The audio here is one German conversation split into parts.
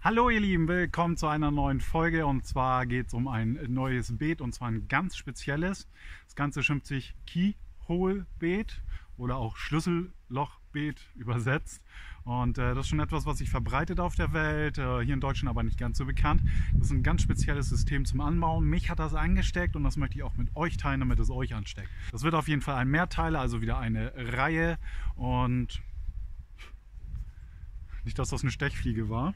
Hallo ihr Lieben, willkommen zu einer neuen Folge und zwar geht es um ein neues Beet und zwar ein ganz spezielles. Das Ganze schimpft sich Keyhole-Beet oder auch Schlüssellochbeet übersetzt. Und äh, das ist schon etwas, was sich verbreitet auf der Welt, äh, hier in Deutschland aber nicht ganz so bekannt. Das ist ein ganz spezielles System zum Anbauen. Mich hat das angesteckt und das möchte ich auch mit euch teilen, damit es euch ansteckt. Das wird auf jeden Fall ein Mehrteiler, also wieder eine Reihe und nicht, dass das eine Stechfliege war.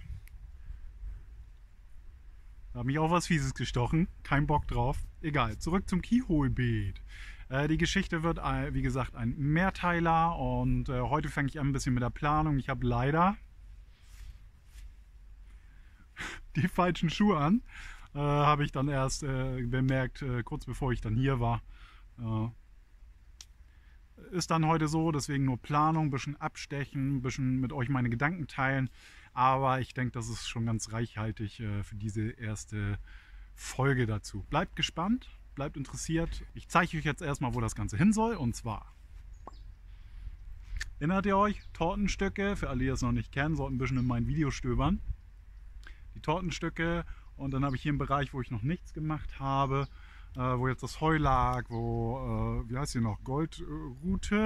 Da mich auch was Fieses gestochen. Kein Bock drauf. Egal. Zurück zum Keyhole-Beet. Äh, die Geschichte wird, äh, wie gesagt, ein Mehrteiler und äh, heute fange ich an ein bisschen mit der Planung. Ich habe leider die falschen Schuhe an. Äh, habe ich dann erst äh, bemerkt, kurz bevor ich dann hier war. Ist dann heute so, deswegen nur Planung, ein bisschen abstechen, ein bisschen mit euch meine Gedanken teilen. Aber ich denke, das ist schon ganz reichhaltig äh, für diese erste Folge dazu. Bleibt gespannt, bleibt interessiert. Ich zeige euch jetzt erstmal, wo das Ganze hin soll. Und zwar, erinnert ihr euch, Tortenstücke, für alle, die das noch nicht kennen, sollten ein bisschen in mein Video stöbern. Die Tortenstücke und dann habe ich hier einen Bereich, wo ich noch nichts gemacht habe wo jetzt das Heu lag, wo, äh, wie heißt hier noch, Goldrute,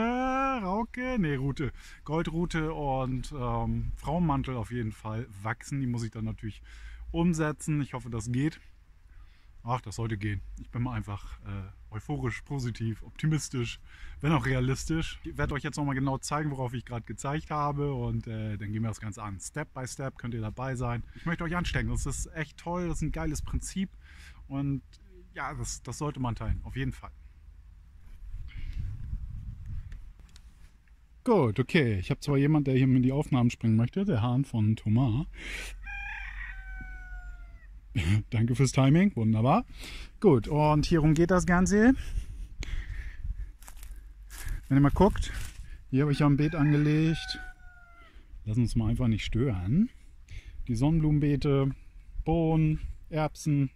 Rauke? Ne, Rute. Goldrute und ähm, Frauenmantel auf jeden Fall wachsen. Die muss ich dann natürlich umsetzen. Ich hoffe, das geht. Ach, das sollte gehen. Ich bin mal einfach äh, euphorisch, positiv, optimistisch, wenn auch realistisch. Ich werde euch jetzt nochmal genau zeigen, worauf ich gerade gezeigt habe und äh, dann gehen wir das Ganze an. Step by Step könnt ihr dabei sein. Ich möchte euch anstecken. Das ist echt toll, das ist ein geiles Prinzip und ja, das, das sollte man teilen, auf jeden Fall. Gut, okay. Ich habe zwar jemanden, der hier in die Aufnahmen springen möchte, der Hahn von Thomas. Danke fürs Timing, wunderbar. Gut, und hierum geht das Ganze. Wenn ihr mal guckt, hier habe ich ja ein Beet angelegt. Lass uns mal einfach nicht stören. Die Sonnenblumenbeete, Bohnen, Erbsen,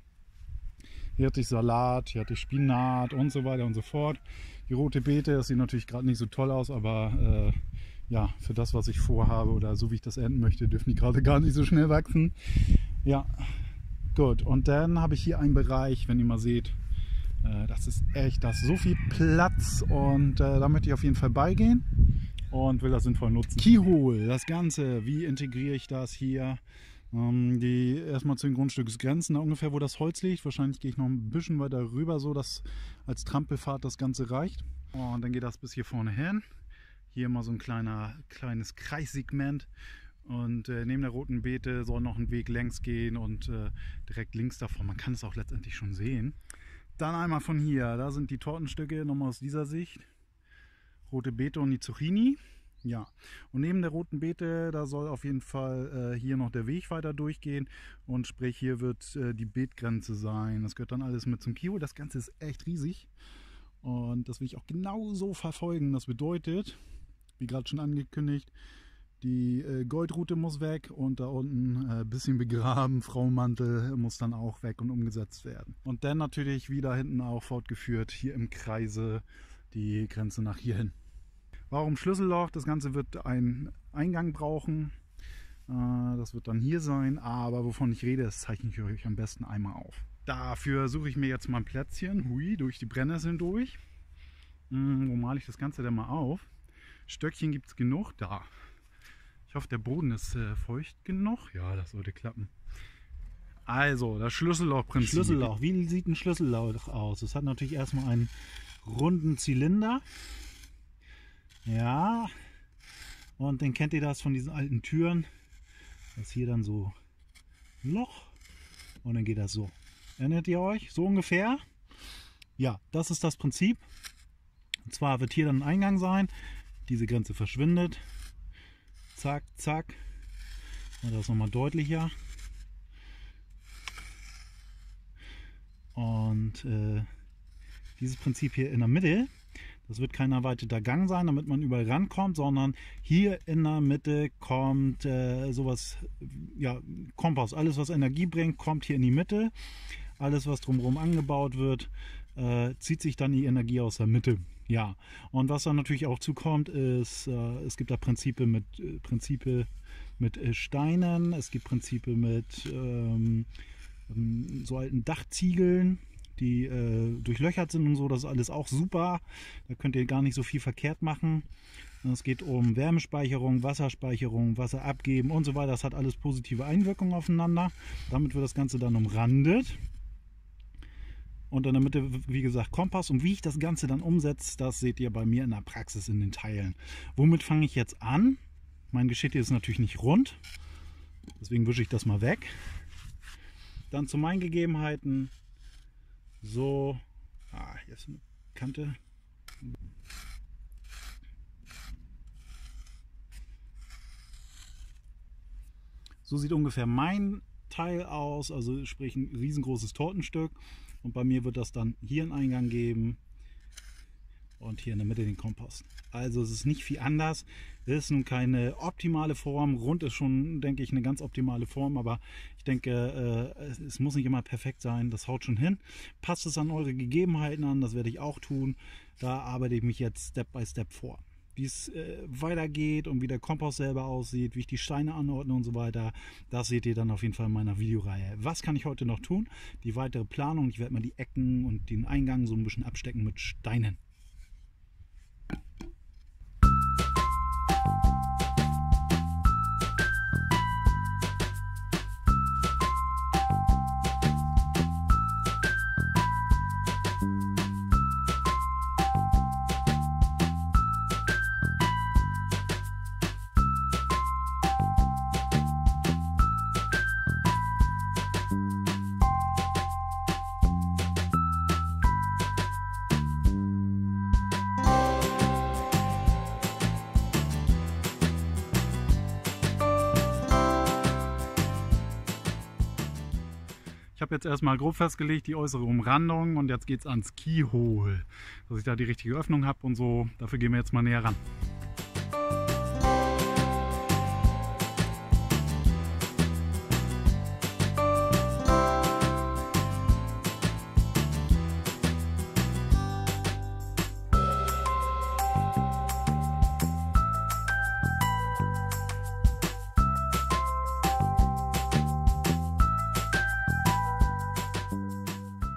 hier hatte ich Salat, hier hatte ich Spinat und so weiter und so fort. Die rote Beete, das sieht natürlich gerade nicht so toll aus, aber äh, ja, für das, was ich vorhabe oder so wie ich das enden möchte, dürfen die gerade gar nicht so schnell wachsen. Ja, gut. Und dann habe ich hier einen Bereich, wenn ihr mal seht, äh, das ist echt, das ist so viel Platz und äh, da möchte ich auf jeden Fall beigehen und will das sinnvoll nutzen. Keyhole, das Ganze, wie integriere ich das hier? Ähm, die erstmal zu den Grundstücksgrenzen, da ungefähr, wo das Holz liegt. Wahrscheinlich gehe ich noch ein bisschen weiter rüber, so dass als Trampelfahrt das Ganze reicht. Und dann geht das bis hier vorne hin. Hier mal so ein kleiner, kleines Kreissegment. Und äh, neben der roten Beete soll noch ein Weg längs gehen und äh, direkt links davon. Man kann es auch letztendlich schon sehen. Dann einmal von hier, da sind die Tortenstücke nochmal aus dieser Sicht. Rote Beete und die Zucchini. Ja, und neben der roten Beete, da soll auf jeden Fall äh, hier noch der Weg weiter durchgehen und sprich hier wird äh, die Beetgrenze sein. Das gehört dann alles mit zum Kio. Das Ganze ist echt riesig und das will ich auch genau so verfolgen. Das bedeutet, wie gerade schon angekündigt, die äh, Goldrute muss weg und da unten ein äh, bisschen begraben, Frauenmantel muss dann auch weg und umgesetzt werden. Und dann natürlich wieder hinten auch fortgeführt, hier im Kreise die Grenze nach hier hin. Warum Schlüsselloch? Das Ganze wird einen Eingang brauchen. Äh, das wird dann hier sein, aber wovon ich rede, das zeichne ich euch am besten einmal auf. Dafür suche ich mir jetzt mal ein Plätzchen, hui, durch die Brennnesseln durch. Hm, wo male ich das Ganze denn mal auf? Stöckchen gibt es genug, da. Ich hoffe, der Boden ist äh, feucht genug. Ja, das sollte klappen. Also, das Schlüssellochprinzip. Schlüsselloch. Wie sieht ein Schlüsselloch aus? Es hat natürlich erstmal einen runden Zylinder. Ja. Und dann kennt ihr das von diesen alten Türen. Das hier dann so ein Loch. Und dann geht das so. Erinnert ihr euch? So ungefähr. Ja, das ist das Prinzip. Und zwar wird hier dann ein Eingang sein. Diese Grenze verschwindet. Zack, zack. Und das nochmal deutlicher. Und äh, dieses Prinzip hier in der Mitte das wird kein erweiterter Gang sein, damit man überall rankommt, sondern hier in der Mitte kommt äh, sowas, ja, Kompass. Alles, was Energie bringt, kommt hier in die Mitte. Alles, was drumherum angebaut wird, äh, zieht sich dann die Energie aus der Mitte. Ja, und was dann natürlich auch zukommt, ist, äh, es gibt da Prinzipien mit, äh, Prinzipien mit äh, Steinen, es gibt Prinzipe mit ähm, ähm, so alten Dachziegeln, die äh, durchlöchert sind und so. Das ist alles auch super. Da könnt ihr gar nicht so viel verkehrt machen. Es geht um Wärmespeicherung, Wasserspeicherung, Wasser abgeben und so weiter. Das hat alles positive Einwirkungen aufeinander. Damit wird das Ganze dann umrandet. Und in der Mitte, wie gesagt, Kompass. Und wie ich das Ganze dann umsetze, das seht ihr bei mir in der Praxis in den Teilen. Womit fange ich jetzt an? Mein Geschichte ist natürlich nicht rund. Deswegen wische ich das mal weg. Dann zu meinen Gegebenheiten. So, ah, hier ist eine Kante. So sieht ungefähr mein Teil aus, also sprich ein riesengroßes Tortenstück. Und bei mir wird das dann hier einen Eingang geben und hier in der Mitte den Kompost. Also es ist nicht viel anders. Es ist nun keine optimale Form. Rund ist schon, denke ich, eine ganz optimale Form, aber ich denke, äh, es muss nicht immer perfekt sein. Das haut schon hin. Passt es an eure Gegebenheiten an, das werde ich auch tun. Da arbeite ich mich jetzt Step by Step vor wie es äh, weitergeht und wie der Kompost selber aussieht, wie ich die Steine anordne und so weiter. Das seht ihr dann auf jeden Fall in meiner Videoreihe. Was kann ich heute noch tun? Die weitere Planung. Ich werde mal die Ecken und den Eingang so ein bisschen abstecken mit Steinen. Habe jetzt erstmal grob festgelegt die äußere Umrandung und jetzt geht es ans Keyhole, dass ich da die richtige Öffnung habe und so. Dafür gehen wir jetzt mal näher ran.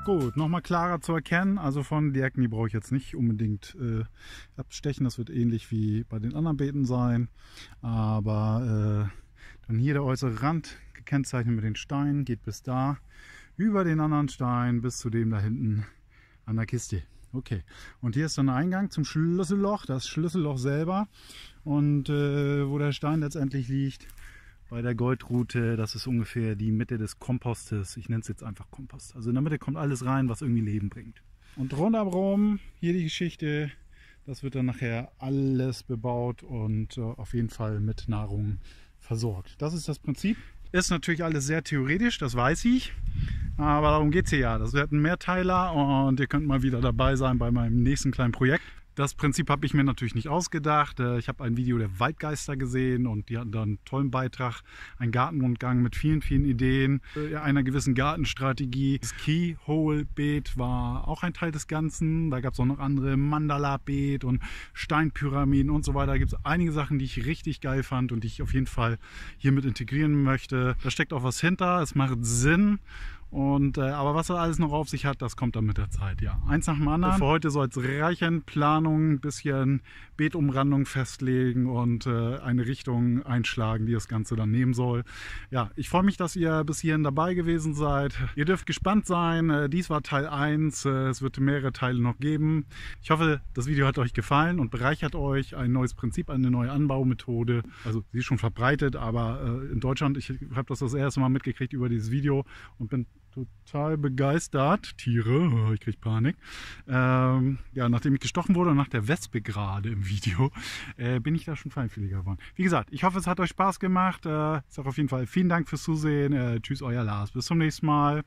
Gut, nochmal klarer zu erkennen. Also von die Ecken, die brauche ich jetzt nicht unbedingt äh, abstechen. Das wird ähnlich wie bei den anderen Beeten sein. Aber äh, dann hier der äußere Rand, gekennzeichnet mit den Steinen, geht bis da. Über den anderen Stein bis zu dem da hinten an der Kiste. Okay, und hier ist dann der Eingang zum Schlüsselloch, das Schlüsselloch selber. Und äh, wo der Stein letztendlich liegt, bei der Goldrute, das ist ungefähr die Mitte des Kompostes. Ich nenne es jetzt einfach Kompost. Also in der Mitte kommt alles rein, was irgendwie Leben bringt. Und rundherum, hier die Geschichte, das wird dann nachher alles bebaut und äh, auf jeden Fall mit Nahrung versorgt. Das ist das Prinzip. Ist natürlich alles sehr theoretisch, das weiß ich. Aber darum geht es hier ja. Das wird ein Mehrteiler und ihr könnt mal wieder dabei sein bei meinem nächsten kleinen Projekt. Das Prinzip habe ich mir natürlich nicht ausgedacht. Äh, ich habe ein Video der Waldgeister gesehen und die hatten da einen tollen Beitrag, ein Gartenrundgang mit vielen, vielen Ideen, äh, einer gewissen Gartenstrategie. Das Keyhole-Beet war auch ein Teil des Ganzen. Da gab es auch noch andere Mandala-Beet und Steinpyramiden und so weiter. Da gibt es einige Sachen, die ich richtig geil fand und die ich auf jeden Fall hiermit integrieren möchte. Da steckt auch was hinter. Es macht Sinn und, äh, aber was er alles noch auf sich hat, das kommt dann mit der Zeit, ja. Eins nach dem anderen. Für heute soll es reichen. Planung, ein bisschen Beetumrandung festlegen und äh, eine Richtung einschlagen, die das Ganze dann nehmen soll. Ja, ich freue mich, dass ihr bis hierhin dabei gewesen seid. Ihr dürft gespannt sein. Äh, dies war Teil 1. Äh, es wird mehrere Teile noch geben. Ich hoffe, das Video hat euch gefallen und bereichert euch. Ein neues Prinzip, eine neue Anbaumethode. Also sie ist schon verbreitet, aber äh, in Deutschland, ich habe das das erste Mal mitgekriegt über dieses Video und bin total begeistert. Tiere, ich kriege Panik. Ähm, ja, nachdem ich gestochen wurde, nach der Wespe gerade im Video, äh, bin ich da schon feinfühliger geworden. Wie gesagt, ich hoffe, es hat euch Spaß gemacht. Äh, ich sage auf jeden Fall vielen Dank fürs Zusehen. Äh, tschüss, euer Lars. Bis zum nächsten Mal.